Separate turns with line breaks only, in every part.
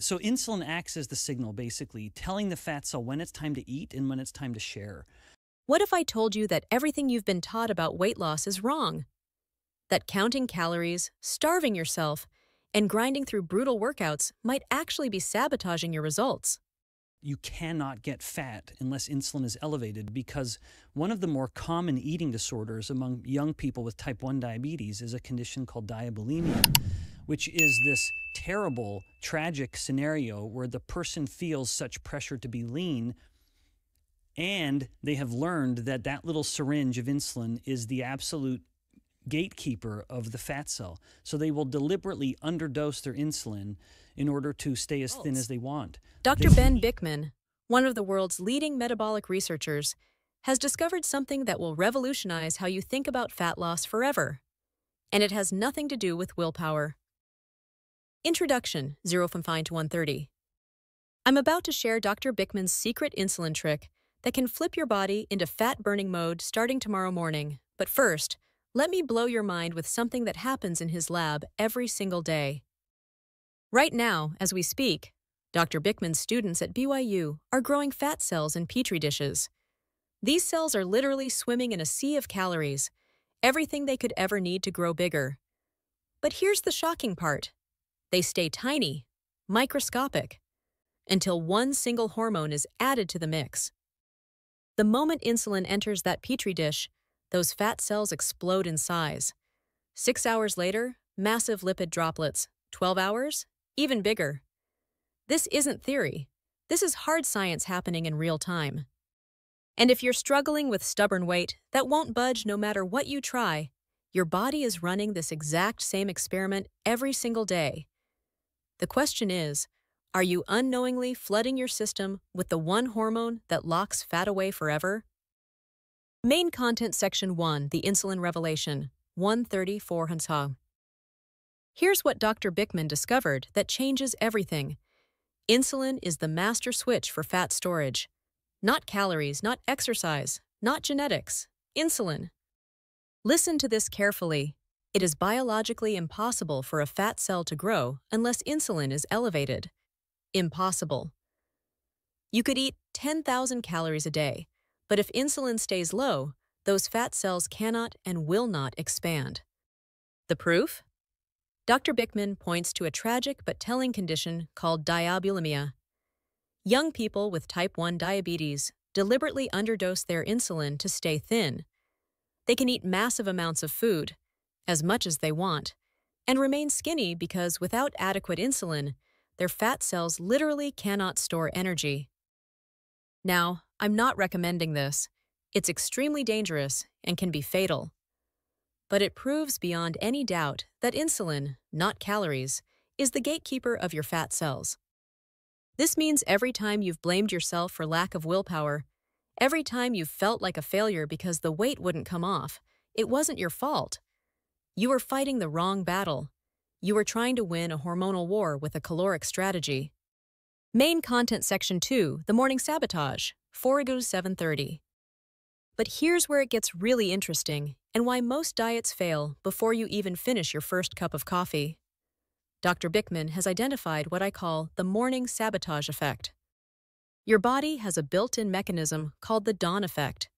So insulin acts as the signal, basically, telling the fat cell when it's time to eat and when it's time to share.
What if I told you that everything you've been taught about weight loss is wrong? That counting calories, starving yourself, and grinding through brutal workouts might actually be sabotaging your results.
You cannot get fat unless insulin is elevated because one of the more common eating disorders among young people with type 1 diabetes is a condition called diabulimia, which is this terrible, tragic scenario where the person feels such pressure to be lean and they have learned that that little syringe of insulin is the absolute gatekeeper of the fat cell. So they will deliberately underdose their insulin in order to stay as thin as they want.
Dr.
They-
Ben Bikman, one of the world's leading metabolic researchers, has discovered something that will revolutionize how you think about fat loss forever. And it has nothing to do with willpower. Introduction 0 from fine to 130. I'm about to share Dr. Bikman's secret insulin trick that can flip your body into fat burning mode starting tomorrow morning. But first, let me blow your mind with something that happens in his lab every single day. Right now, as we speak, Dr. Bikman's students at BYU are growing fat cells in petri dishes. These cells are literally swimming in a sea of calories, everything they could ever need to grow bigger. But here's the shocking part they stay tiny, microscopic, until one single hormone is added to the mix. The moment insulin enters that petri dish, those fat cells explode in size. Six hours later, massive lipid droplets. 12 hours, even bigger. This isn't theory. This is hard science happening in real time. And if you're struggling with stubborn weight that won't budge no matter what you try, your body is running this exact same experiment every single day. The question is are you unknowingly flooding your system with the one hormone that locks fat away forever? Main Content Section 1 The Insulin Revelation 134 Hansa. Here's what Dr. Bikman discovered that changes everything. Insulin is the master switch for fat storage. Not calories, not exercise, not genetics. Insulin. Listen to this carefully. It is biologically impossible for a fat cell to grow unless insulin is elevated. Impossible. You could eat 10,000 calories a day, but if insulin stays low, those fat cells cannot and will not expand. The proof? Dr. Bikman points to a tragic but telling condition called diabulimia. Young people with type 1 diabetes deliberately underdose their insulin to stay thin. They can eat massive amounts of food, as much as they want, and remain skinny because without adequate insulin, their fat cells literally cannot store energy. Now, I'm not recommending this. It's extremely dangerous and can be fatal. But it proves beyond any doubt that insulin, not calories, is the gatekeeper of your fat cells. This means every time you've blamed yourself for lack of willpower, every time you've felt like a failure because the weight wouldn't come off, it wasn't your fault. You are fighting the wrong battle. You are trying to win a hormonal war with a caloric strategy. Main Content Section 2 The Morning Sabotage 4 to 730. But here's where it gets really interesting and why most diets fail before you even finish your first cup of coffee. Dr. Bikman has identified what I call the morning sabotage effect. Your body has a built in mechanism called the dawn effect.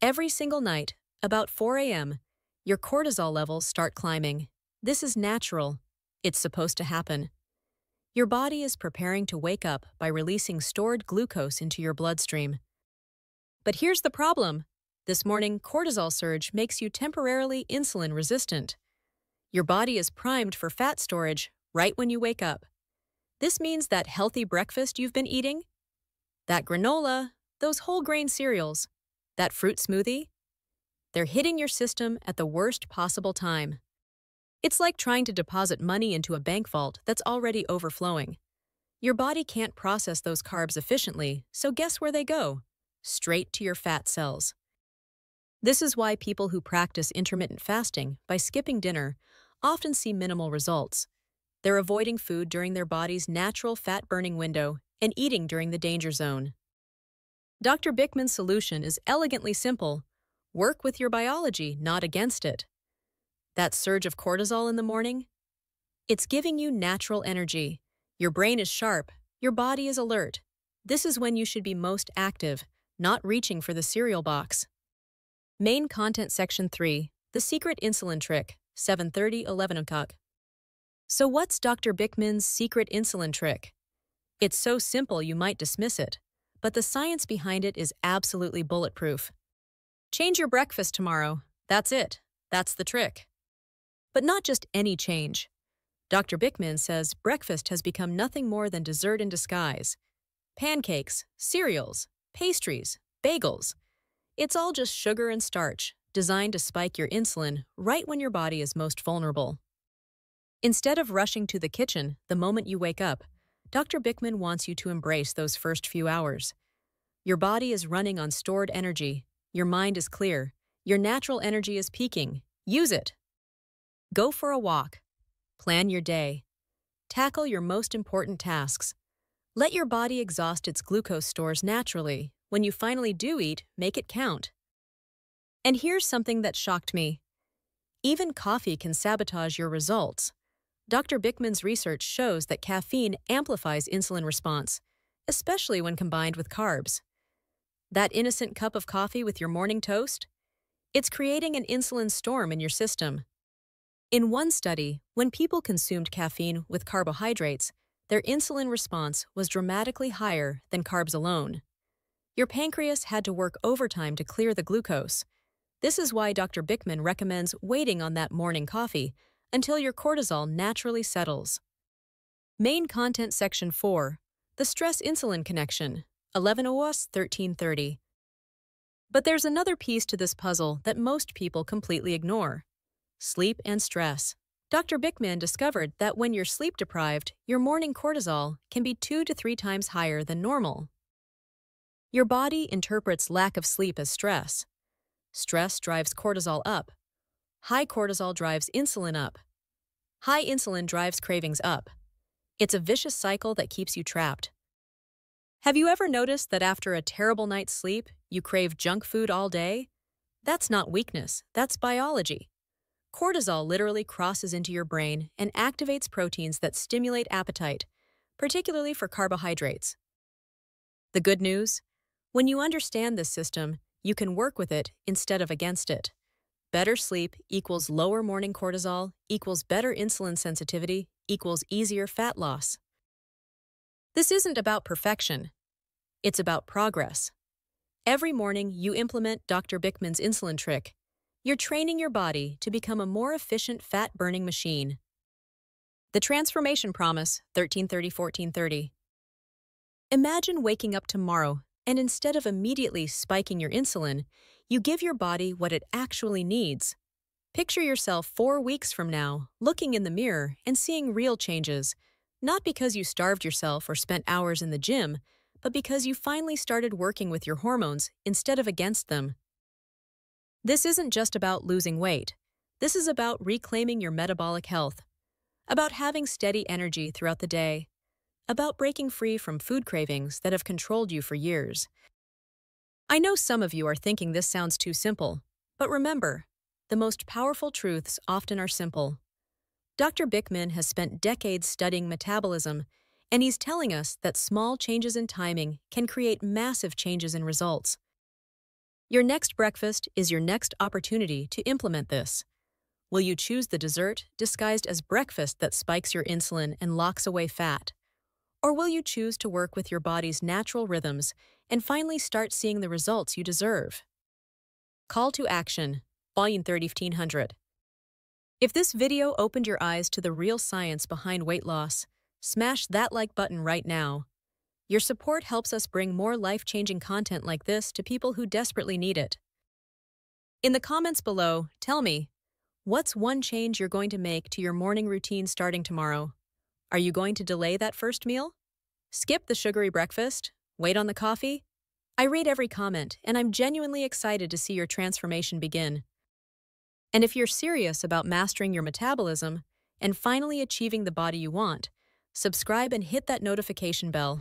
Every single night, about 4 a.m., your cortisol levels start climbing. This is natural. It's supposed to happen. Your body is preparing to wake up by releasing stored glucose into your bloodstream. But here's the problem this morning, cortisol surge makes you temporarily insulin resistant. Your body is primed for fat storage right when you wake up. This means that healthy breakfast you've been eating, that granola, those whole grain cereals, that fruit smoothie, they're hitting your system at the worst possible time. It's like trying to deposit money into a bank vault that's already overflowing. Your body can't process those carbs efficiently, so guess where they go? Straight to your fat cells. This is why people who practice intermittent fasting by skipping dinner often see minimal results. They're avoiding food during their body's natural fat burning window and eating during the danger zone. Dr. Bikman's solution is elegantly simple work with your biology, not against it. That surge of cortisol in the morning? It's giving you natural energy, Your brain is sharp, your body is alert. This is when you should be most active, not reaching for the cereal box. Main content section 3 The Secret Insulin Trick 7:30 11 o'clock. So what's Dr. Bikman's secret insulin trick? It's so simple you might dismiss it, but the science behind it is absolutely bulletproof. Change your breakfast tomorrow. That's it. That's the trick. But not just any change. Dr. Bikman says breakfast has become nothing more than dessert in disguise. Pancakes, cereals, pastries, bagels. It's all just sugar and starch, designed to spike your insulin right when your body is most vulnerable. Instead of rushing to the kitchen the moment you wake up, Dr. Bikman wants you to embrace those first few hours. Your body is running on stored energy, your mind is clear, your natural energy is peaking. Use it. Go for a walk. Plan your day. Tackle your most important tasks. Let your body exhaust its glucose stores naturally. When you finally do eat, make it count. And here's something that shocked me. Even coffee can sabotage your results. Dr. Bikman's research shows that caffeine amplifies insulin response, especially when combined with carbs. That innocent cup of coffee with your morning toast? It's creating an insulin storm in your system. In one study, when people consumed caffeine with carbohydrates, their insulin response was dramatically higher than carbs alone. Your pancreas had to work overtime to clear the glucose. This is why Dr. Bikman recommends waiting on that morning coffee until your cortisol naturally settles. Main Content Section 4 The Stress Insulin Connection 11 OS 1330 but there's another piece to this puzzle that most people completely ignore sleep and stress. Dr. Bikman discovered that when you're sleep deprived, your morning cortisol can be two to three times higher than normal. Your body interprets lack of sleep as stress. Stress drives cortisol up. High cortisol drives insulin up. High insulin drives cravings up. It's a vicious cycle that keeps you trapped. Have you ever noticed that after a terrible night's sleep, you crave junk food all day? That's not weakness, that's biology. Cortisol literally crosses into your brain and activates proteins that stimulate appetite, particularly for carbohydrates. The good news? When you understand this system, you can work with it instead of against it. Better sleep equals lower morning cortisol equals better insulin sensitivity equals easier fat loss. This isn't about perfection. It's about progress. Every morning, you implement Dr. Bikman's insulin trick. You're training your body to become a more efficient fat-burning machine. The Transformation Promise, 1330-1430. Imagine waking up tomorrow, and instead of immediately spiking your insulin, you give your body what it actually needs. Picture yourself four weeks from now, looking in the mirror and seeing real changes, not because you starved yourself or spent hours in the gym, but because you finally started working with your hormones instead of against them. This isn't just about losing weight. This is about reclaiming your metabolic health, about having steady energy throughout the day, about breaking free from food cravings that have controlled you for years. I know some of you are thinking this sounds too simple, but remember, the most powerful truths often are simple. Dr. Bikman has spent decades studying metabolism, and he's telling us that small changes in timing can create massive changes in results. Your next breakfast is your next opportunity to implement this. Will you choose the dessert disguised as breakfast that spikes your insulin and locks away fat? Or will you choose to work with your body's natural rhythms and finally start seeing the results you deserve? Call to Action, Volume 30 1500. If this video opened your eyes to the real science behind weight loss, smash that like button right now. Your support helps us bring more life-changing content like this to people who desperately need it. In the comments below, tell me, what's one change you're going to make to your morning routine starting tomorrow? Are you going to delay that first meal? Skip the sugary breakfast? Wait on the coffee? I read every comment, and I'm genuinely excited to see your transformation begin. And if you're serious about mastering your metabolism and finally achieving the body you want, subscribe and hit that notification bell.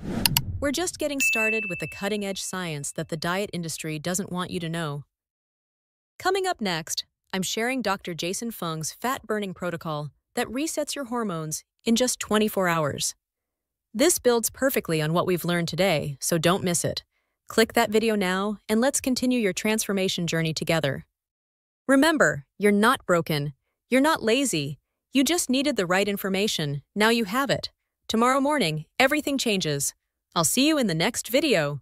We're just getting started with the cutting edge science that the diet industry doesn't want you to know. Coming up next, I'm sharing Dr. Jason Fung's fat burning protocol that resets your hormones in just 24 hours. This builds perfectly on what we've learned today, so don't miss it. Click that video now, and let's continue your transformation journey together. Remember, you're not broken. You're not lazy. You just needed the right information. Now you have it. Tomorrow morning, everything changes. I'll see you in the next video.